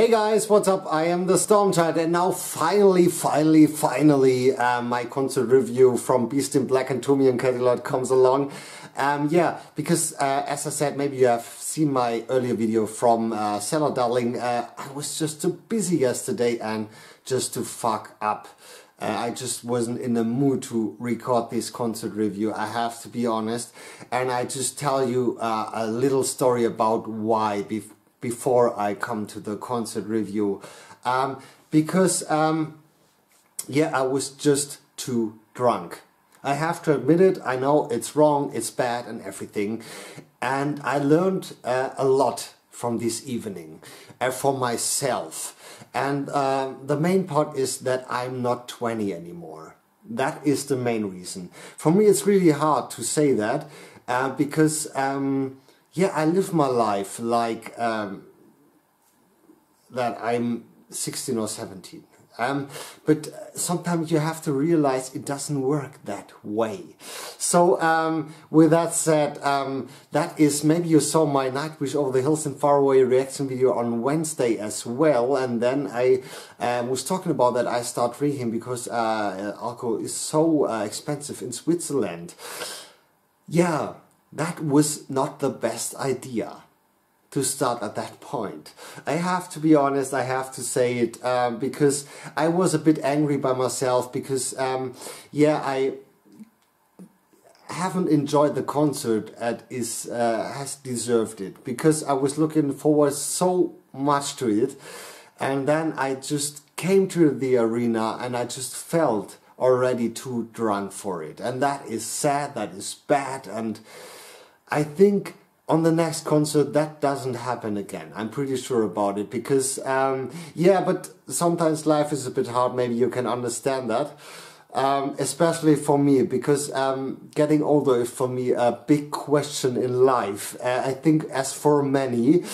Hey guys, what's up? I am the Stormchild and now finally, finally, finally uh, my concert review from Beast in Black and Turmion Kätilöt comes along. Um, yeah, because uh, as I said, maybe you have seen my earlier video from uh, Darling. Uh, I was just too busy yesterday and just to fuck up. Uh, I just wasn't in the mood to record this concert review, I have to be honest. And I just tell you uh, a little story about why before I come to the concert review. Um, because, um, yeah, I was just too drunk. I have to admit it, I know it's wrong, it's bad and everything. And I learned uh, a lot from this evening uh, for myself. And uh, the main part is that I'm not 20 anymore. That is the main reason. For me, it's really hard to say that uh, because um, yeah, I live my life like um, that I'm 16 or 17. Um, but sometimes you have to realize it doesn't work that way. So um, with that said, um, that is maybe you saw my Nightwish over the hills and far away reaction video on Wednesday as well. And then I um, was talking about that I start drinking because uh, alcohol is so uh, expensive in Switzerland. Yeah, that was not the best idea to start at that point. I have to be honest, I have to say it, um, because I was a bit angry by myself because, um, yeah, I haven't enjoyed the concert is uh, has deserved it because I was looking forward so much to it and then I just came to the arena and I just felt already too drunk for it and that is sad that is bad and I think on the next concert that doesn't happen again. I'm pretty sure about it because, um, yeah, but sometimes life is a bit hard. Maybe you can understand that. Um, especially for me because um, getting older is for me a big question in life. Uh, I think as for many.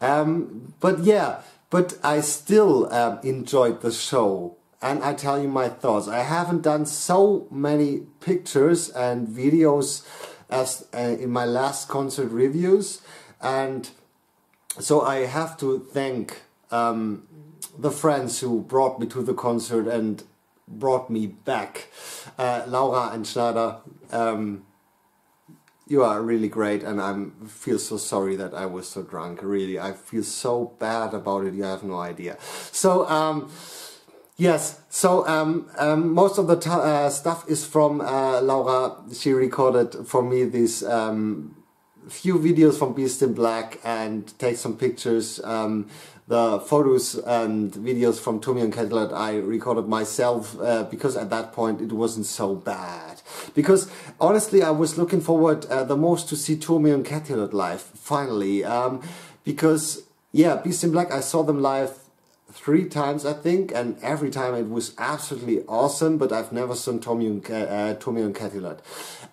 Um, but yeah, but I still um, enjoyed the show and I tell you my thoughts. I haven't done so many pictures and videos as uh, in my last concert reviews and so I have to thank um, the friends who brought me to the concert and brought me back. Uh, Laura and Schneider, um, you are really great and I feel so sorry that I was so drunk, really. I feel so bad about it, you have no idea. So, um, Yes, so um, um, most of the uh, stuff is from uh, Laura. She recorded for me these um, few videos from Beast in Black and take some pictures. Um, the photos and videos from Turmion Kätilöt I recorded myself uh, because at that point it wasn't so bad. Because honestly I was looking forward uh, the most to see Turmion Kätilöt live, finally. Um, because yeah, Beast in Black I saw them live three times I think and every time it was absolutely awesome but I've never seen Tommy and, uh, Turmion Kätilöt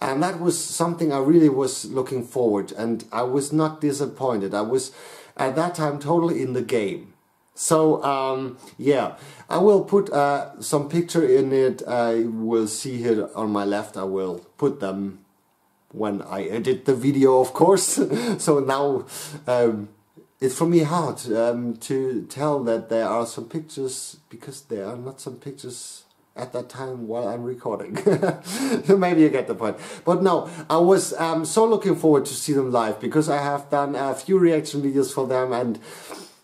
and that was something I really was looking forward and I was not disappointed. I was at that time totally in the game. So um, yeah I will put uh, some picture in it. I will see here on my left. I will put them when I edit the video of course. So now um, it's for me hard um, to tell that there are some pictures because there are not some pictures at that time while I'm recording. Maybe you get the point. But no, I was um, so looking forward to see them live because I have done a few reaction videos for them and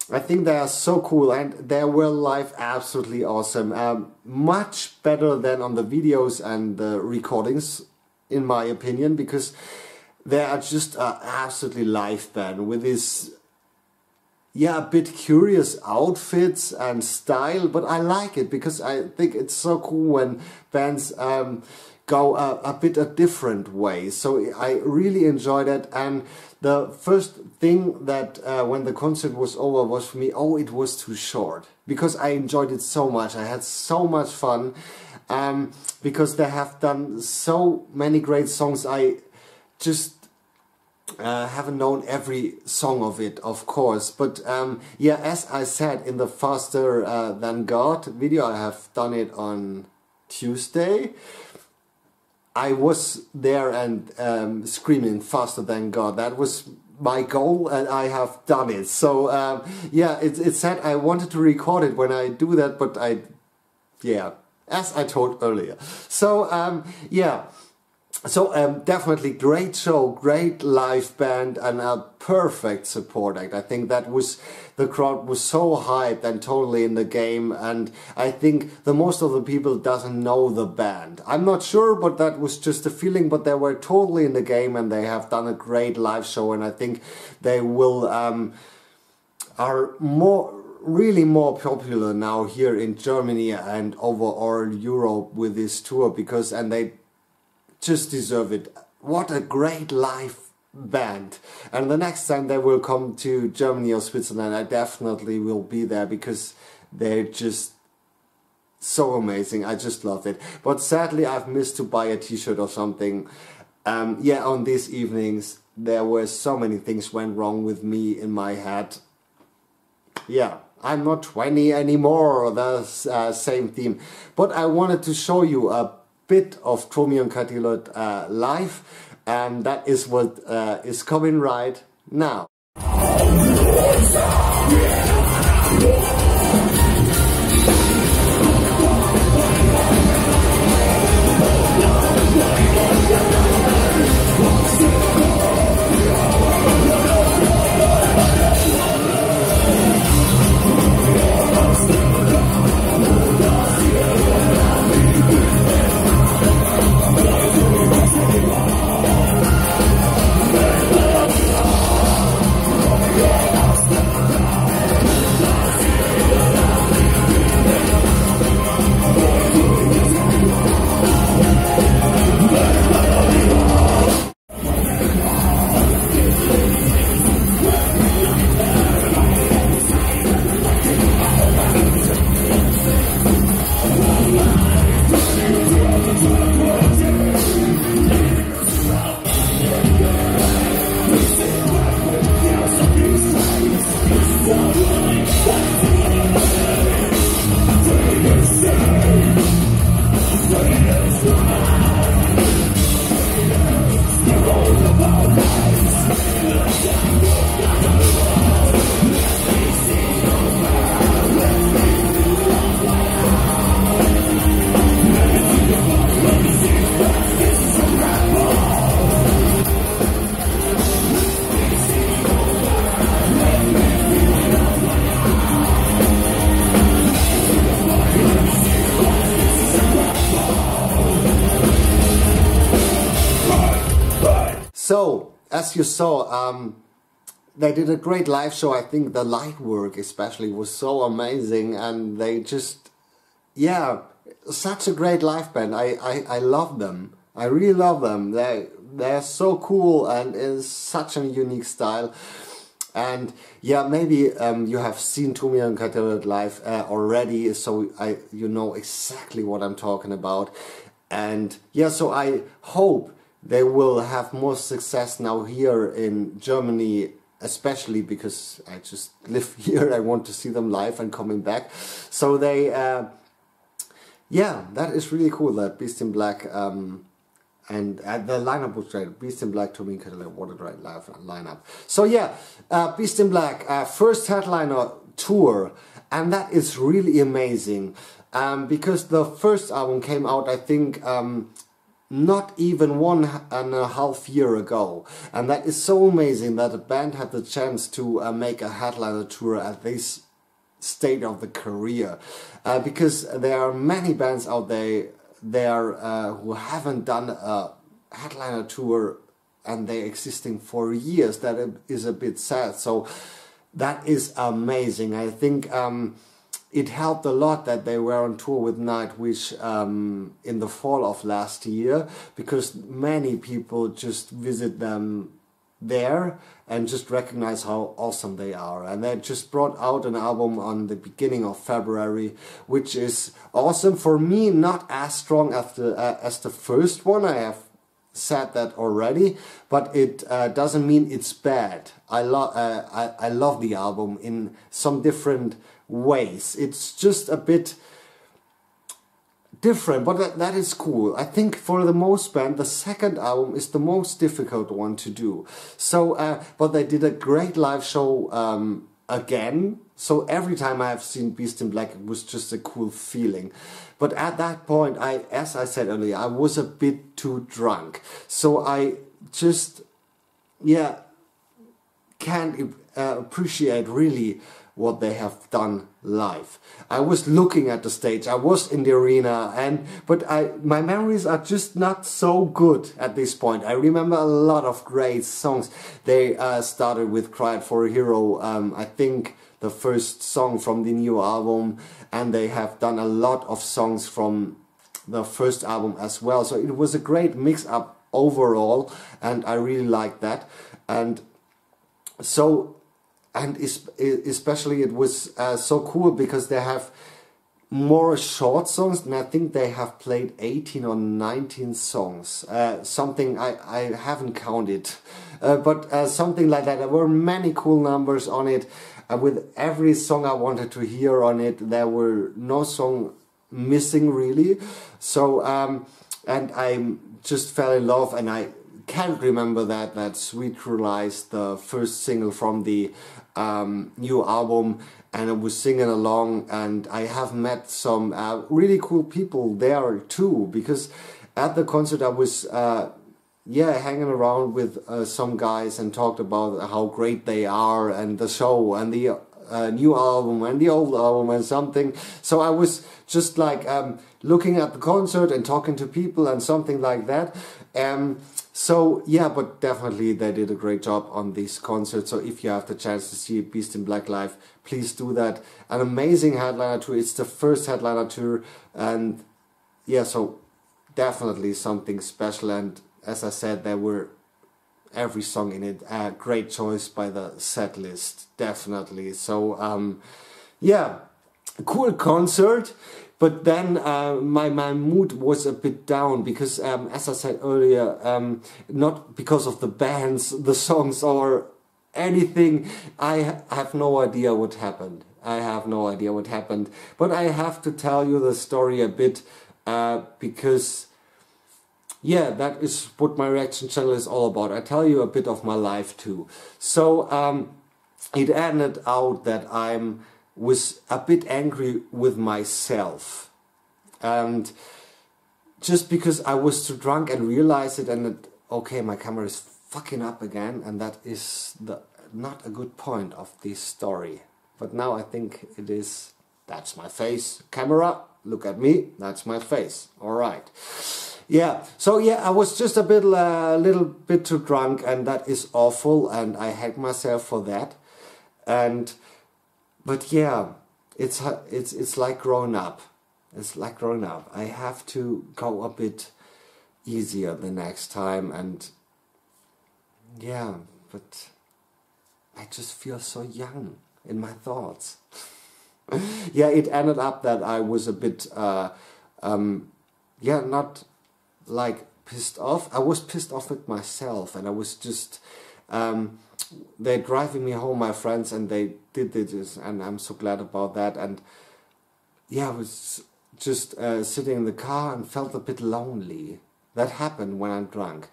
I think they are so cool and they were live absolutely awesome. Um, much better than on the videos and the recordings in my opinion because they are just uh, absolutely live band with this yeah, a bit curious outfits and style, but I like it because I think it's so cool when bands um, go a, a, bit a different way. So I really enjoyed it. And the first thing that uh, when the concert was over was for me, oh, it was too short because I enjoyed it so much. I had so much fun um, because they have done so many great songs. I just uh, haven't known every song of it, of course. But um, yeah, as I said in the Faster uh, Than God video, I have done it on Tuesday. I was there and um, screaming Faster Than God. That was my goal and I have done it. So um, yeah, it, it said I wanted to record it when I do that, but I, yeah, as I told earlier. So um, yeah, so um, definitely great show, great live band and a perfect support act. I think that was, the crowd was so hyped and totally in the game and I think the most of the people doesn't know the band. I'm not sure but that was just a feeling but they were totally in the game and they have done a great live show and I think they will, um, are more really more popular now here in Germany and overall Europe with this tour because and they just deserve it. What a great live band. And the next time they will come to Germany or Switzerland, I definitely will be there because they're just so amazing. I just love it. But sadly, I've missed to buy a t-shirt or something. Um, yeah, on these evenings, there were so many things went wrong with me in my head. Yeah, I'm not 20 anymore, the uh, same theme. But I wanted to show you a bit of Turmion Kätilöt uh, live and that is what uh, is coming right now. You saw, um, they did a great live show. I think the light work especially was so amazing and they just, yeah, such a great live band. I, I, I love them. I really love them. They, they're so cool and in such a unique style. And yeah, maybe um, you have seen Turmion Kätilöt live uh, already, so I you know exactly what I'm talking about. And yeah, so I hope they will have more success now here in Germany especially because I just live here. I want to see them live and coming back. So they uh, yeah that is really cool that Beast in Black um, and uh, the lineup was great. Beast in Black to me what a great live lineup. So yeah uh, Beast in Black uh, first headliner tour and that is really amazing. Um, because the first album came out I think um, not even one and a half year ago. And that is so amazing that a band had the chance to uh, make a headliner tour at this state of the career. Uh, because there are many bands out there, there uh, who haven't done a headliner tour and they're existing for years. That is a bit sad. So that is amazing. I think um, it helped a lot that they were on tour with Nightwish um, in the fall of last year because many people just visit them there and just recognize how awesome they are. And they just brought out an album on the beginning of February which is awesome. For me not as strong as the, uh, as the first one. I have said that already but it uh, doesn't mean it's bad. I, love uh, I, I love the album in some different ways. It's just a bit different, but that, that is cool. I think for the most band, the second album is the most difficult one to do. So, uh, but they did a great live show um, again. So every time I have seen Beast in Black, it was just a cool feeling. But at that point, I, as I said earlier, I was a bit too drunk. So I just, yeah, can't uh, appreciate really what they have done live. I was looking at the stage, I was in the arena, and but I my memories are just not so good at this point. I remember a lot of great songs. They uh, started with "Cry Out for a Hero," um, I think the first song from the new album, and they have done a lot of songs from the first album as well. So it was a great mix up overall, and I really liked that. And so and especially it was uh, so cool because they have more short songs and I think they have played 18 or 19 songs. Uh, something I, I haven't counted. Uh, but uh, something like that. There were many cool numbers on it. With every song I wanted to hear on it there were no song missing really. So um, and I just fell in love and I can't remember that that Sweet True Lies, the first single from the um, new album, and I was singing along, and I have met some uh, really cool people there too, because at the concert I was. Uh, yeah, hanging around with uh, some guys and talked about how great they are and the show and the uh, new album and the old album and something. So I was just like um, looking at the concert and talking to people and something like that. Um, so yeah, but definitely they did a great job on this concert. So if you have the chance to see Beast in Black live, please do that. An amazing headliner tour. It's the first headliner tour, and yeah, so definitely something special. And as I said, there were every song in it. A great choice by the set list, definitely. So um, yeah, cool concert. But then uh, my, my mood was a bit down because, um, as I said earlier, um, not because of the bands, the songs, or anything. I have no idea what happened. I have no idea what happened. But I have to tell you the story a bit uh, because, yeah, that is what my reaction channel is all about. I tell you a bit of my life too. So um, it ended out that I'm was a bit angry with myself. And just because I was too drunk and realized it and it, okay, my camera is fucking up again and that is the not a good point of this story. But now I think it is, that's my face. Camera, look at me, that's my face. All right. Yeah, so yeah, I was just a bit, a uh, little bit too drunk and that is awful and I hate myself for that. And but yeah, it's it's it's like growing up. It's like growing up. I have to go a bit easier the next time, and yeah, but I just feel so young in my thoughts. yeah, it ended up that I was a bit, uh, um, yeah, not like pissed off. I was pissed off with myself, and I was just. Um, they're driving me home, my friends, and they did this, and I'm so glad about that. And yeah, I was just uh, sitting in the car and felt a bit lonely. That happened when I'm drunk.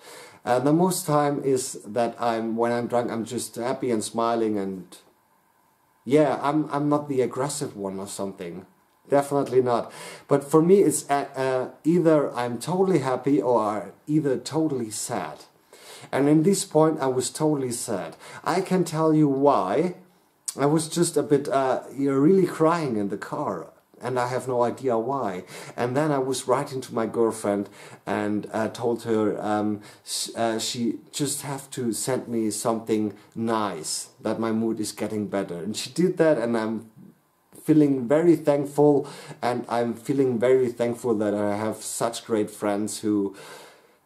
Uh, the most time is that I'm when I'm drunk, I'm just happy and smiling, and yeah, I'm I'm not the aggressive one or something. Definitely not. But for me, it's uh, uh either I'm totally happy or either totally sad. And in this point, I was totally sad. I can tell you why. I was just a bit, uh, you're really crying in the car. And I have no idea why. And then I was writing to my girlfriend and uh, told her um, sh uh, she just have to send me something nice, that my mood is getting better. And she did that and I'm feeling very thankful and I'm feeling very thankful that I have such great friends who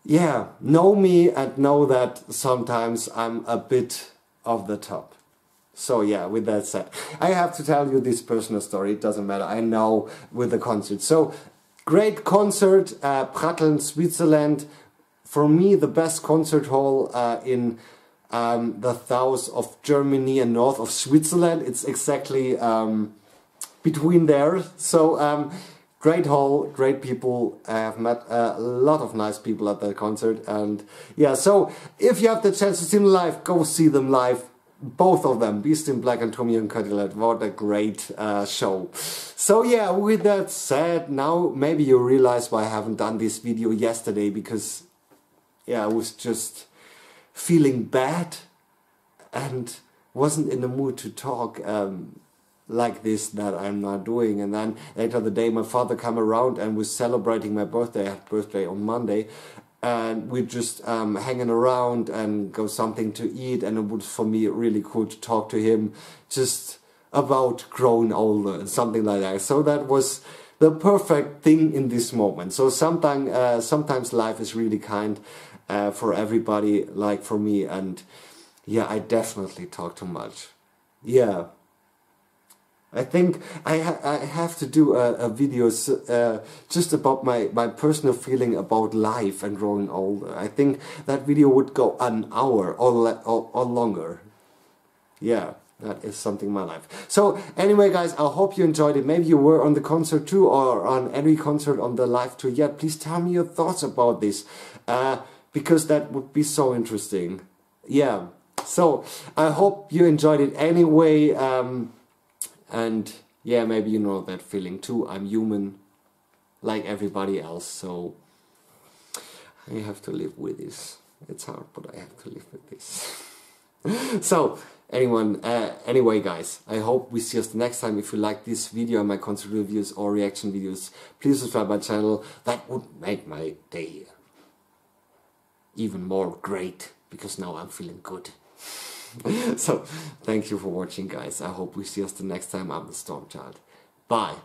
yeah, know me and know that sometimes I'm a bit off the top. So yeah, with that said, I have to tell you this personal story. It doesn't matter. I know with the concert. So great concert, uh, Pratteln, Switzerland. For me, the best concert hall uh, in um, the south of Germany and north of Switzerland. It's exactly um, between there. So um, great hall, great people. I have met a lot of nice people at that concert, and yeah. So if you have the chance to see them live, go see them live. Both of them, Beast in Black and Turmion Kätilöt. What a great uh, show! So yeah, with that said, now maybe you realize why I haven't done this video yesterday because yeah, I was just feeling bad and wasn't in the mood to talk. Um, like this that I'm not doing. And then later the day, my father came around and was celebrating my birthday. I had birthday on Monday, and we just um, hanging around and go something to eat. And it was for me really cool to talk to him, just about growing older and something like that. So that was the perfect thing in this moment. So sometimes, uh, sometimes life is really kind uh, for everybody, like for me. And yeah, I definitely talk too much. Yeah. I think I, ha I have to do a, a video uh, just about my, my personal feeling about life and growing older. I think that video would go an hour or, or, or longer. Yeah, that is something in my life. So anyway guys, I hope you enjoyed it. Maybe you were on the concert too or on any concert on the live too yet. Please tell me your thoughts about this uh, because that would be so interesting. Yeah, so I hope you enjoyed it anyway. Um, and yeah, maybe you know that feeling too. I'm human like everybody else, so I have to live with this. It's hard, but I have to live with this. so, anyone, uh, anyway, guys, I hope we see us the next time. If you like this video and my concert reviews or reaction videos, please subscribe my channel. That would make my day even more great because now I'm feeling good. so, thank you for watching, guys. I hope we see us the next time I'm the Storm Child. Bye!